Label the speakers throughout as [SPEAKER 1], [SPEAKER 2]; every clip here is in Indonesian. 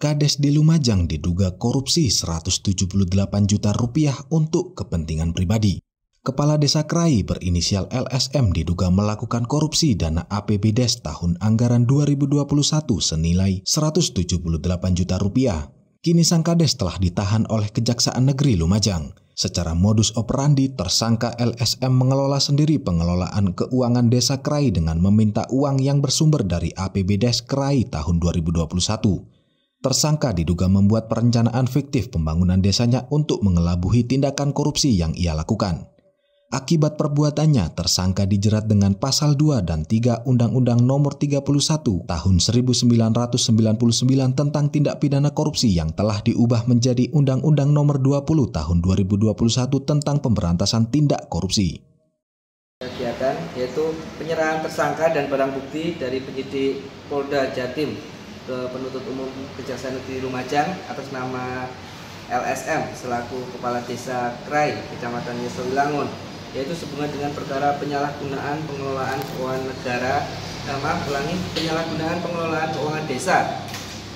[SPEAKER 1] Kades di Lumajang diduga korupsi 178 juta rupiah untuk kepentingan pribadi. Kepala Desa Krai berinisial LSM diduga melakukan korupsi dana APBDes tahun anggaran 2021 senilai 178 juta rupiah. Kini sang kades telah ditahan oleh Kejaksaan Negeri Lumajang. Secara modus operandi, tersangka LSM mengelola sendiri pengelolaan keuangan desa Krai dengan meminta uang yang bersumber dari APBDes Krai tahun 2021. Tersangka diduga membuat perencanaan fiktif pembangunan desanya untuk mengelabuhi tindakan korupsi yang ia lakukan. Akibat perbuatannya, tersangka dijerat dengan pasal 2 dan 3 Undang-Undang Nomor 31 Tahun 1999 tentang tindak pidana korupsi yang telah diubah menjadi Undang-Undang Nomor 20 Tahun 2021 tentang pemberantasan tindak korupsi.
[SPEAKER 2] Kegiatan yaitu penyerahan tersangka dan barang bukti dari penyidik Polda Jatim ke penuntut umum Kejaksaan Negeri Lumajang atas nama LSM selaku Kepala Desa Krai Kecamatan Yesowilangun yaitu sehubungan dengan perkara penyalahgunaan pengelolaan keuangan negara nama ulangi penyalahgunaan pengelolaan keuangan desa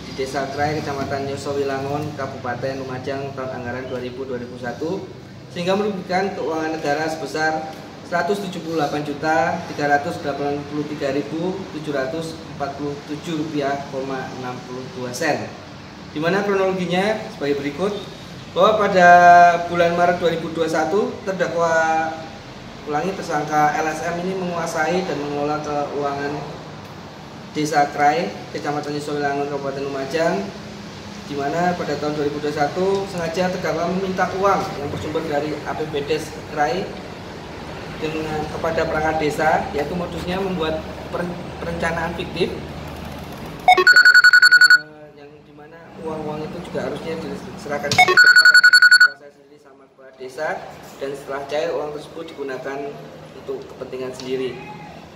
[SPEAKER 2] di Desa Krai Kecamatan Yosowilangun Kabupaten Lumajang tahun anggaran 2000-2001 sehingga merugikan keuangan negara sebesar 178 juta 383.747 rupiah, 62 sen. Di mana kronologinya sebagai berikut bahwa pada bulan Maret 2021 terdakwa ulangi tersangka LSM ini menguasai dan mengelola keuangan Desa Krai, Kecamatan Sowilangun, Kabupaten Lumajang di mana pada tahun 2021 sengaja terdakwa meminta uang yang bersumber dari APBD Krai dengan kepada perangkat desa yaitu modusnya membuat perencanaan fiktif. Yang di mana uang-uang itu juga harusnya diserahkan kepada sendiri sama kepala desa dan setelah cair uang tersebut digunakan untuk kepentingan sendiri.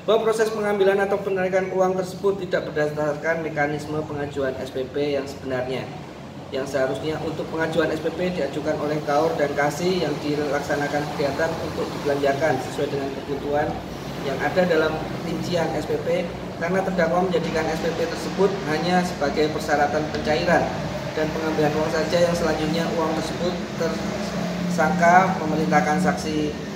[SPEAKER 2] Bahwa proses pengambilan atau penarikan uang tersebut tidak berdasarkan mekanisme pengajuan SPP yang sebenarnya yang seharusnya untuk pengajuan SPP diajukan oleh KAUR dan KASI yang dilaksanakan kegiatan untuk dibelanjakan sesuai dengan kebutuhan yang ada dalam rincian SPP karena terdakwa menjadikan SPP tersebut hanya sebagai persyaratan pencairan dan pengambilan uang saja yang selanjutnya uang tersebut tersangka memerintahkan saksi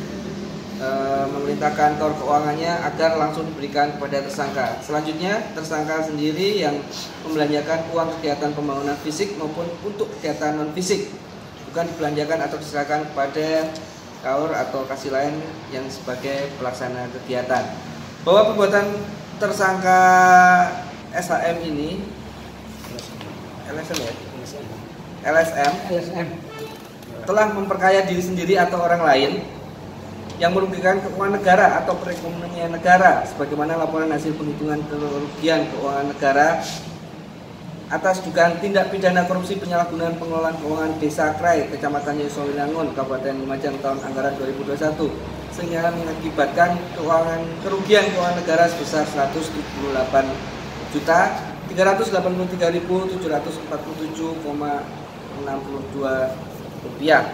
[SPEAKER 2] e, memerintah kantor keuangannya agar langsung diberikan kepada tersangka. Selanjutnya, tersangka sendiri yang membelanjakan uang kegiatan pembangunan fisik maupun untuk kegiatan non fisik, bukan dibelanjakan atau diserahkan kepada kaur atau kasih lain yang sebagai pelaksana kegiatan. Bahwa perbuatan tersangka SHM ini LSM ya? LSM, LSM telah memperkaya diri sendiri atau orang lain yang merugikan keuangan negara atau perekonomian negara sebagaimana laporan hasil penghitungan kerugian keuangan negara atas dugaan tindak pidana korupsi penyalahgunaan pengelolaan keuangan Desa Krai, Kecamatan Yesowinangun, Kabupaten Lumajang tahun anggaran 2021 sehingga mengakibatkan keuangan kerugian keuangan negara sebesar 178 juta 383.747,62 rupiah.